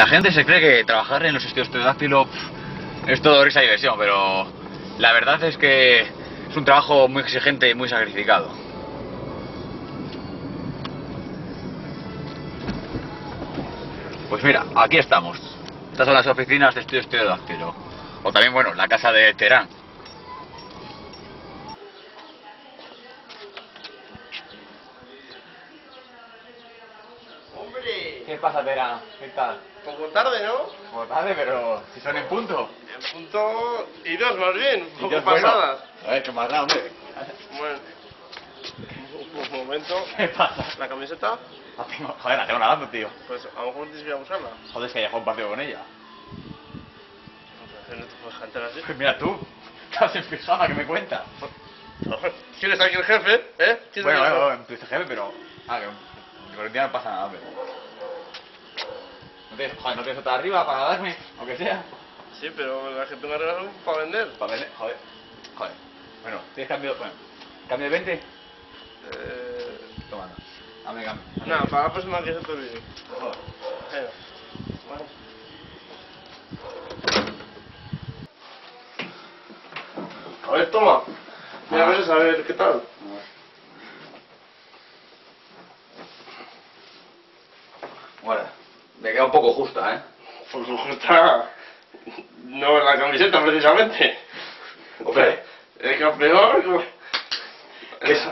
La gente se cree que trabajar en los estudios pterodáctilo pf, es todo risa y diversión, pero la verdad es que es un trabajo muy exigente y muy sacrificado. Pues mira, aquí estamos. Estas son las oficinas de estudios pterodáctilo. O también, bueno, la casa de Terán. ¿Qué pasa, Terán? ¿Qué tal? Poco tarde, ¿no? Pues tarde, pero si son en punto. En punto y dos más bien, poco Dios, bueno. pasadas. A ver, ¿qué más da, hombre? Bueno, un momento. ¿Qué pasa? La camiseta, La tengo- Joder, la tengo nadando, tío. pues a lo mejor tienes que ir a buscarla. Joder, es que haya jugado un partido con ella. No te puedes cantar así. Pues mira tú, estás en pijama, ¿qué me cuentas? ¿Quién es aquí el jefe? ¿Eh? ¿Quién es Bueno, el bueno, bueno, tú dices jefe, pero... Ah, que por el día no pasa nada, hombre. ¿No joder, ¿no tienes otra arriba para darme? O que sea. Sí, pero la que tengo arriba son para vender. Para vender, joder. Joder. Bueno, ¿tienes cambio? Bueno, ¿cambio de 20? Eh... Toma, no. Dame cambio. Nada, para la próxima que se te olvide. Joder. Bueno. A ver, toma. Mira, a ver, a ver, ¿qué tal? Bueno, me queda un poco justa, ¿eh? Pues está... No en la camiseta, precisamente. Hombre. Es que peor... ¿Qué es?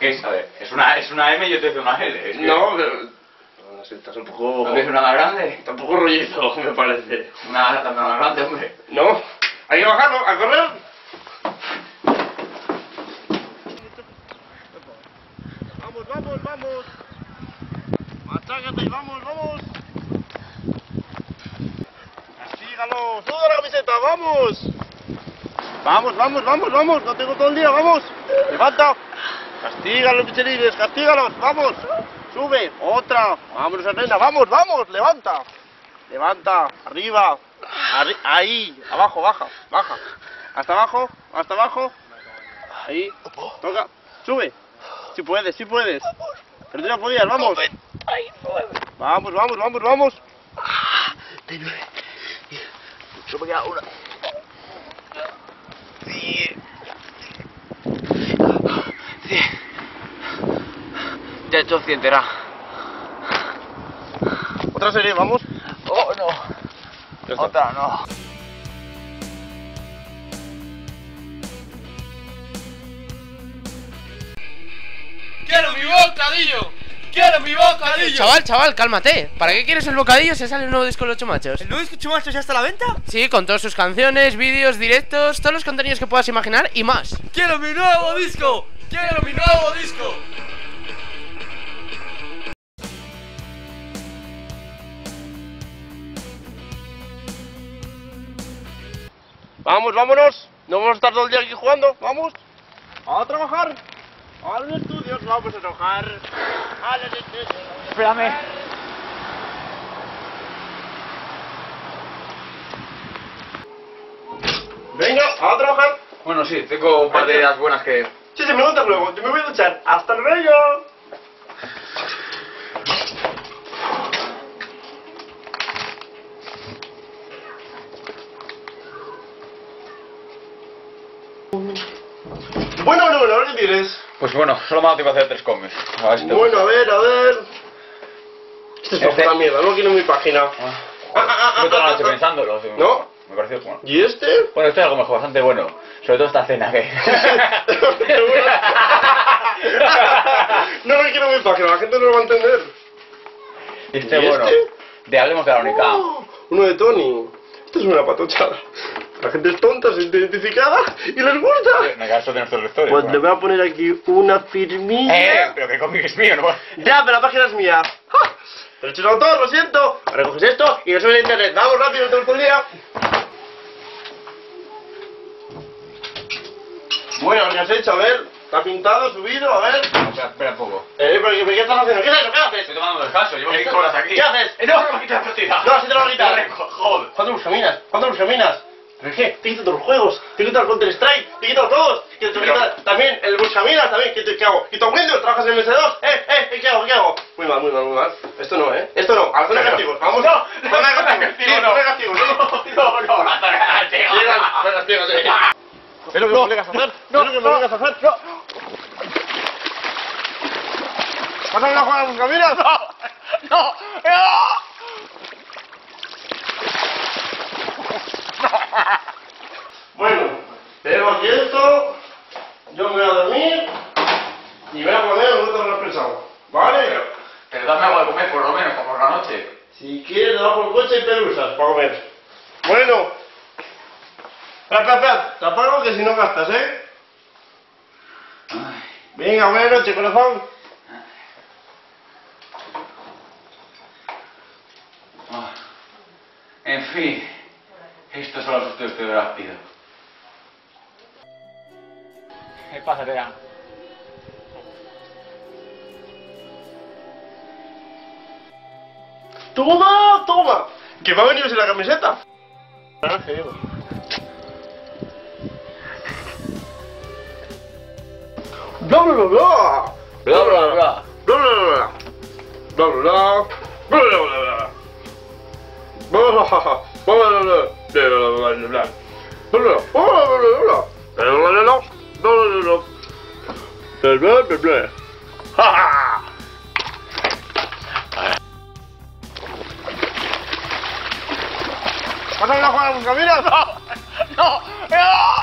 ¿Qué es? A ver, es una, es una M y yo te digo una L. Es que- No, pero... No sé, estás un poco... ¿No ves una más grande? Está un poco rollizo, me parece. Una también más grande, hombre. No, hay que bajarlo, a correr. Vamos, vamos, vamos. Machácate, vamos, vamos. Castígalo, toda la camiseta, vamos. Vamos, vamos, vamos, vamos, no tengo todo el día, vamos. Levanta. Castígalos, michelines, castígalos, vamos. Sube, otra. Vámonos, Arena, vamos, vamos, levanta. Levanta, arriba, arri- ahí, abajo, baja, baja. Hasta abajo, hasta abajo. Ahí, toca, sube. Si puedes, si puedes. Pero tú ya podías, vamos. Vamos, vamos, vamos, vamos. Solo me queda una. Ya he hecho 100, Terán. Otra serie, vamos. Oh, no. Ya. Otra, no. ¡Quiero mi bocadillo! ¡Quiero mi bocadillo! Chaval, chaval, cálmate. ¿Para qué quieres el bocadillo si sale el nuevo disco de los ocho machos? ¿El nuevo escucho macho ya está a la venta? Sí, con todas sus canciones, vídeos, directos, todos los contenidos que puedas imaginar y más. ¡Quiero mi nuevo disco! ¡Quiero mi nuevo disco! Vamos, vámonos. No vamos a estar todo el día aquí jugando. Vamos. A trabajar. A los estudios, vamos a trabajar. A los estudios. Espérame. Venga, a trabajar. Bueno, sí, tengo un par de ideas buenas que... Sí, se me preguntas luego. Yo me voy a duchar. Hasta luego. Bueno, bueno, bueno, ¿qué tienes? Pues bueno, solo me ha dado tiempo a hacer tres cómics. A ver si te Bueno, a ver, a ver. Esto es Este- una mierda, no quiero mi página. toda la noche pensándolo. sí, ¿No? Me pareció bueno. ¿Y este? Bueno, esto es algo mejor, bastante bueno. Sobre todo esta cena que... no, no quiero mi página, la gente no lo va a entender. Y este ¿Y bueno. este? De Hablemos de la Única. Oh, uno de Tony. Esto es una patocha. La gente es tonta, se siente identificada y les gusta. Me caso de nuestros lectores. Pues bueno. le voy a poner aquí una firmilla. Eh, pero que cómic es mío, ¿no? Ya, pero la página es mía. ¡Ja! Derechos de autor, lo siento. Recoges esto y lo subes a internet. Vamos rápido, todo el día. Bueno, ¿qué has hecho? A ver, ¿está pintado, subido? A ver. Espera, espera un poco. Eh, pero ¿qué, qué estás haciendo? ¿Qué es eso? ¿Qué haces? Estoy tomando descanso, llevo ¿Qué 5 horas aquí. ¿Qué haces? Eh, no, no me quitas la partida. No, si te lo voy a quitar. Joder. ¿Cuánto buscaminas? ¿Cuánto buscaminas? ¿Pero qué? Te quito todos los juegos, te quito el Counter Strike, te quito todos, que te Pero- quito también el Buscaminas también, ¿qué, te- qué hago? ¿Quito Windows? ¿Trabajas en MS2? ¿Eh? ¿Eh? ¿Qué hago? ¿Qué hago? Muy mal, muy mal, muy mal. Esto no, ¿eh? Esto no, a la zona de castigos, vamos. No, no, no, sí, no. castigos, sí. No, no, la zona castigos. Castigos. ¿Es lo que me obligas a hacer? ¿Es lo que me obligas a hacer? ¡No! ¿Vas a ir a jugar a Buscaminas? ¡No! ¡No! Bueno, tenemos aquí esto, yo me voy a dormir y me voy a poner un otro repensado. ¿Vale? Dame algo de comer por lo menos, por la noche. Si quieres, debajo del coche y pelusas para comer. Bueno. Espera, espera, espera. Te apago que si no gastas, ¿eh? Venga, buena noche, corazón. Ah. En fin, estos son los estudios que ahora pido. ¿Qué pasa? ¡Toma, toma! Que ha venido sin la camiseta. Bla bla bla bla. Bla, bla, bla. Bla bla bla. Bla bla bla. Bla bla bla bla. Bla bla bla. Bla bla bla. Bla bla bla bla bla.